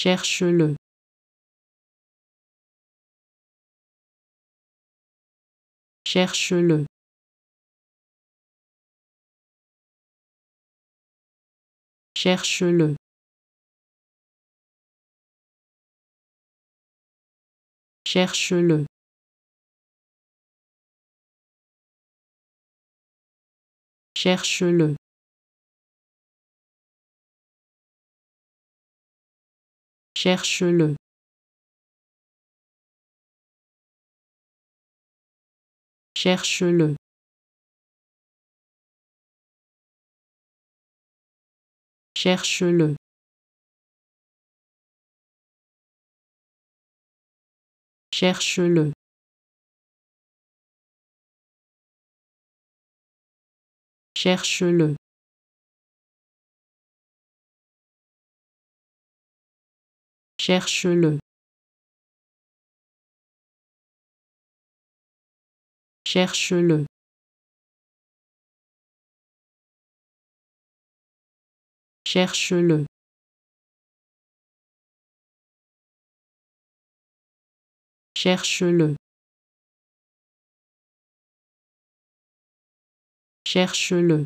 Cherche-le. Cherche-le. Cherche-le. Cherche-le. Cherche-le. Cherche-le. Cherche-le. Cherche-le. Cherche-le. Cherche-le. Cherche-le. Cherche-le. Cherche-le. Cherche-le. Cherche-le.